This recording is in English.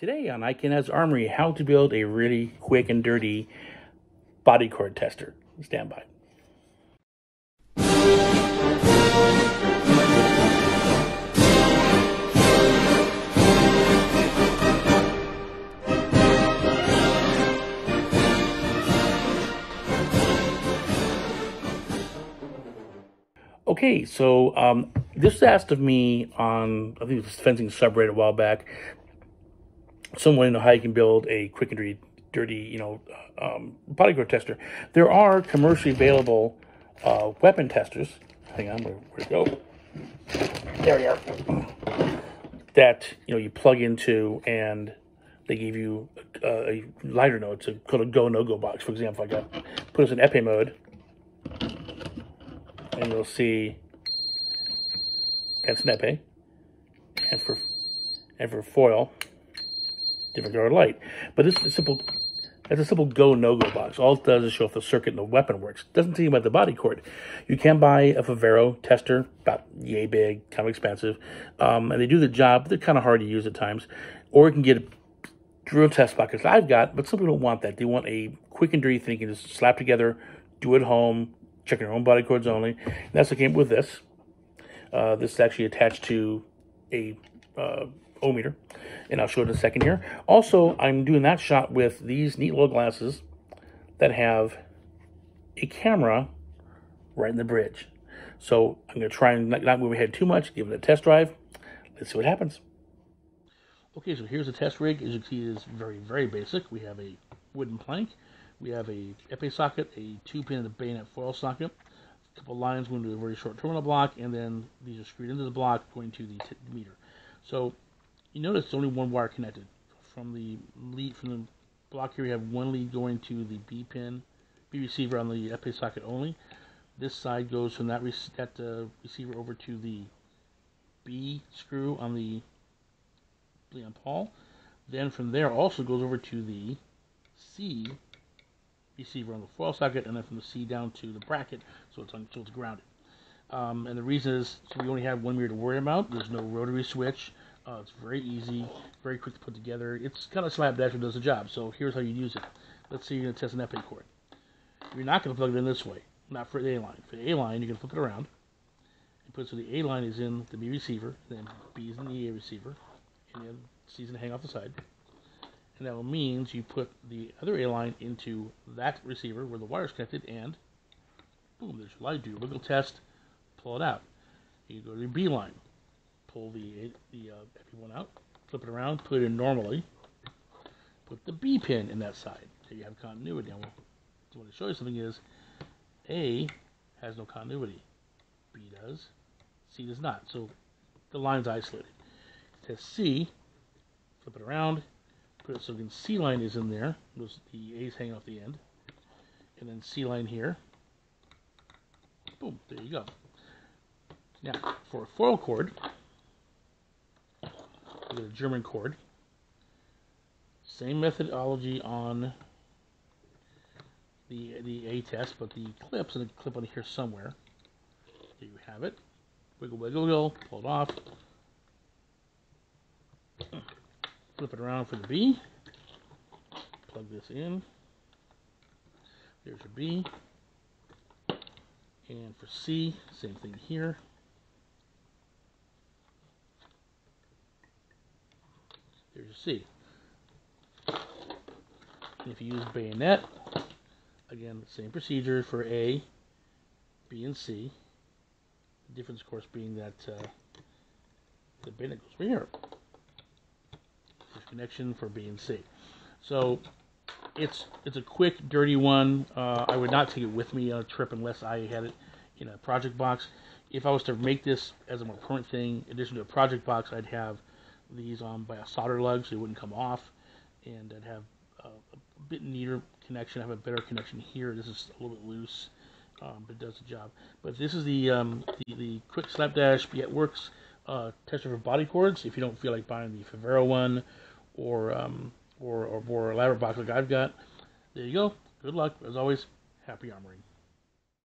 Today on I Can Haz Armory, how to build a really quick and dirty body cord tester. Stand by. Okay, so um, this was asked of me on, I think it was fencing subreddit a while back. Someone how you can build a quick and dirty, dirty you know, um, body cord tester. There are commercially available uh, weapon testers. Hang on, where, where to go? There we are. That you know you plug into and they give you a, a lighter note. It's called a go no go box. For example, I got put us in epee mode and you'll see that's Nepe. And for and for foil, different color light. But this is a simple that's a simple go no go box. All it does is show if the circuit and the weapon works. It doesn't tell you about the body cord. You can buy a Favero tester, about yay big, kind of expensive, um, and they do the job. They're kind of hard to use at times, or you can get a drill test box. I've got, but some people don't want that. They want a quick and dirty thing you can just slap together, do it home, checking your own body cords only. And that's what came with this. Uh, this is actually attached to a uh, ohmmeter, and I'll show it in a second here. Also, I'm doing that shot with these neat little glasses that have a camera right in the bridge. So I'm going to try and not, not move ahead too much, give it a test drive. Let's see what happens. Okay, so here's the test rig. As you can see, it is very, very basic. We have a wooden plank we have a epee socket, a two-pin bayonet foil socket, a couple lines going to a very short terminal block, and then these are screwed into the block going to the meter. So you notice only one wire connected. From the lead from the block here, we have one lead going to the B pin, B receiver on the epee socket only. This side goes from that, that uh, receiver over to the B screw on the Leon Paul. Then from there also goes over to the C receiver on the foil socket, and then from the C down to the bracket, so it's, on, so it's grounded. Um, and the reason is so we only have one mirror to worry about. There's no rotary switch. Uh, it's very easy, very quick to put together. It's kind of slapdash and does the job. So here's how you use it. Let's say you're going to test an epee cord. You're not going to plug it in this way, not for the A line. For the A line, you're going to flip it around. and put so the A line is in the B receiver, then B is in the A receiver, and then C is going to hang off the side and that means you put the other A line into that receiver where the wire is connected, and boom, there's your light. Do your wiggle test, pull it out. You go to the B line, pull the the uh, one out, flip it around, put it in normally, put the B pin in that side. So you have continuity. What I want to show you something is A has no continuity, B does, C does not. So the line's isolated. Test C, flip it around, Put it so again, C line is in there. Those the A's hanging off the end. And then C line here. Boom, there you go. Now, for a foil cord, got a German cord. Same methodology on the the A test, but the clip's in a clip on here somewhere. There you have it. Wiggle, wiggle, wiggle, pull it off. flip it around for the B. Plug this in. There's your B. And for C, same thing here. There's your C. And if you use bayonet, again, same procedure for A, B, and C. The difference, of course, being that uh, the bayonet goes over here connection for B and C. So it's it's a quick, dirty one. Uh, I would not take it with me on a trip unless I had it in a project box. If I was to make this as a more permanent thing, in addition to a project box, I'd have these on by a solder lug so it wouldn't come off, and I'd have a, a bit neater connection. I have a better connection here. This is a little bit loose, um, but it does the job. But this is the um, the, the quick slapdash yet works uh, tester for body cords. If you don't feel like buying the Favero one or um, or, or more elaborate box like I've got. There you go. Good luck. As always, happy armoring.